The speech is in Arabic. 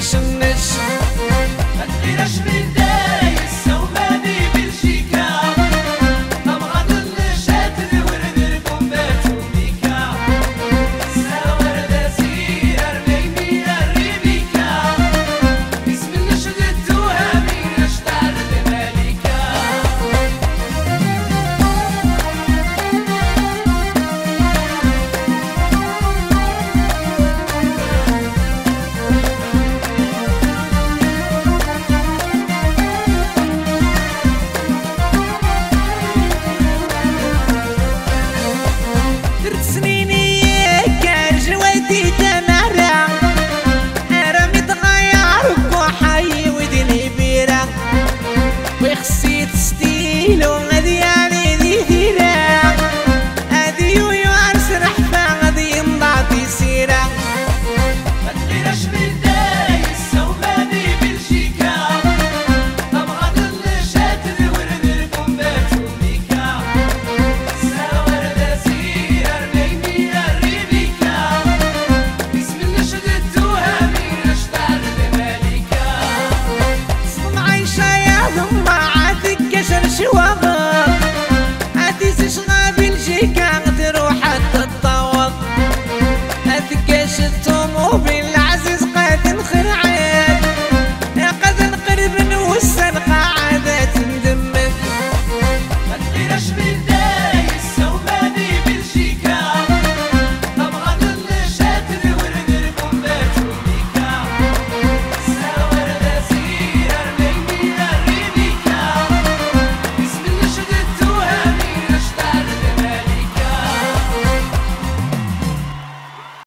生。درت سنيني كان جواتي تمارا أنا متغير بوحي ودني بيرا وخسيت ستيلو